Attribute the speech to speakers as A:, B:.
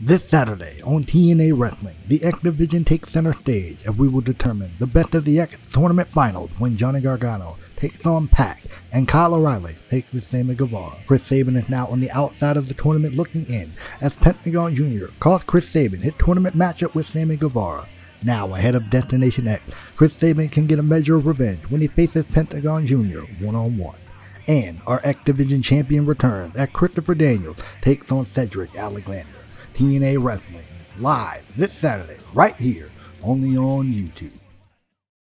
A: This Saturday on TNA Wrestling, the X Division takes center stage as we will determine the best of the X tournament finals when Johnny Gargano takes on Pac and Kyle O'Reilly takes with Sammy Guevara. Chris Sabin is now on the outside of the tournament looking in as Pentagon Jr. cost Chris Sabin his tournament matchup with Sammy Guevara. Now ahead of Destination X, Chris Sabin can get a measure of revenge when he faces Pentagon Jr. one-on-one. And our X Division champion returns as Christopher Daniels takes on Cedric Alexander. TNA Wrestling live this Saturday right here only on YouTube.